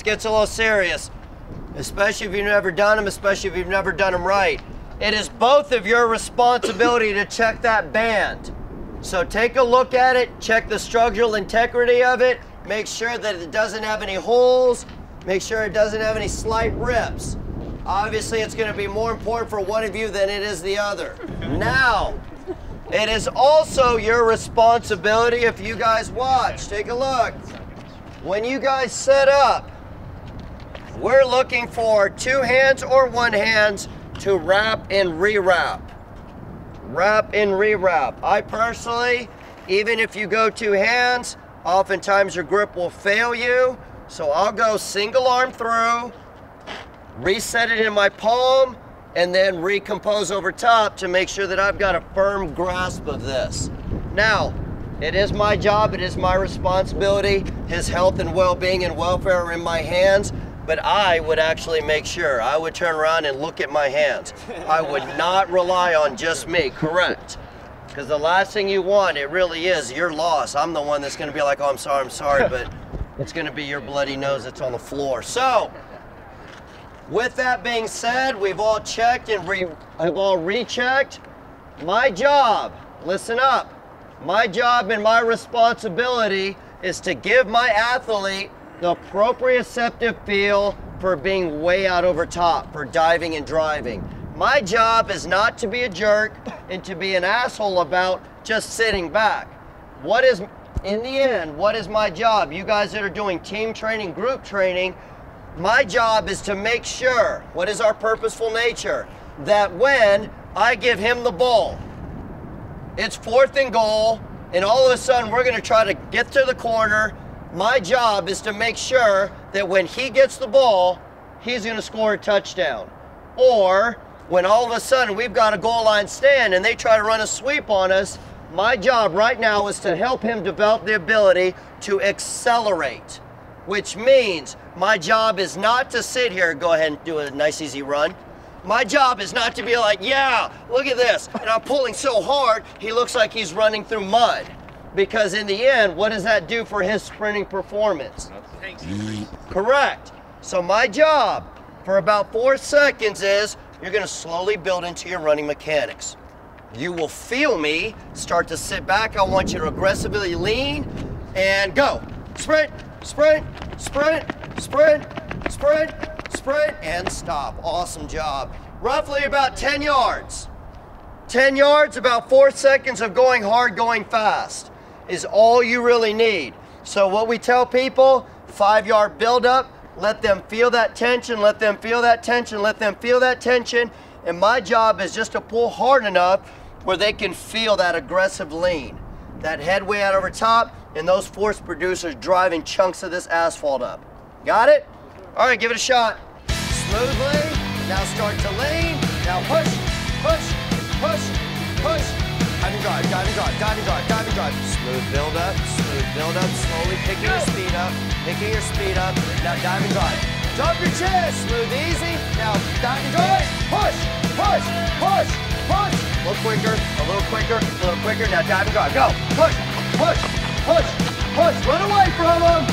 This gets a little serious, especially if you've never done them, especially if you've never done them right. It is both of your responsibility to check that band. So take a look at it, check the structural integrity of it, make sure that it doesn't have any holes, make sure it doesn't have any slight rips. Obviously, it's going to be more important for one of you than it is the other. Now, it is also your responsibility if you guys watch. Take a look. When you guys set up, we're looking for two hands or one hands to wrap and rewrap. Wrap and rewrap. I personally, even if you go two hands, oftentimes your grip will fail you. So I'll go single arm through, reset it in my palm, and then recompose over top to make sure that I've got a firm grasp of this. Now, it is my job, it is my responsibility. His health and well-being and welfare are in my hands, but I would actually make sure. I would turn around and look at my hands. I would not rely on just me, correct? Because the last thing you want, it really is your loss. I'm the one that's gonna be like, oh, I'm sorry, I'm sorry, but it's gonna be your bloody nose that's on the floor. So, with that being said, we've all checked and re I've all rechecked. My job, listen up, my job and my responsibility is to give my athlete the proprioceptive feel for being way out over top, for diving and driving. My job is not to be a jerk and to be an asshole about just sitting back. What is, in the end, what is my job? You guys that are doing team training, group training, my job is to make sure, what is our purposeful nature? That when I give him the ball, it's fourth and goal, and all of a sudden we're gonna try to get to the corner. My job is to make sure that when he gets the ball, he's gonna score a touchdown. Or when all of a sudden we've got a goal line stand and they try to run a sweep on us, my job right now is to help him develop the ability to accelerate, which means my job is not to sit here and go ahead and do a nice easy run. My job is not to be like, yeah, look at this. And I'm pulling so hard, he looks like he's running through mud. Because in the end, what does that do for his sprinting performance? Correct. So my job for about four seconds is you're gonna slowly build into your running mechanics. You will feel me start to sit back. I want you to aggressively lean and go. Sprint, sprint, sprint, sprint, sprint, sprint, and stop. Awesome job. Roughly about 10 yards. 10 yards, about four seconds of going hard, going fast is all you really need. So what we tell people, five yard buildup, let them feel that tension, let them feel that tension, let them feel that tension. And my job is just to pull hard enough where they can feel that aggressive lean, that headway out over top, and those force producers driving chunks of this asphalt up. Got it? All right, give it a shot. Smoothly, now start to lean, now push, push, drive, diving drive, diving drive, diving drive. Smooth build up, smooth build up, slowly picking your speed up, picking your speed up. Now diving drive. Drop your chest, smooth, easy. Now diving drive, push, push, push, push. A little quicker, a little quicker, a little quicker. Now diving drive, go. Push, push, push, push. Run away from him.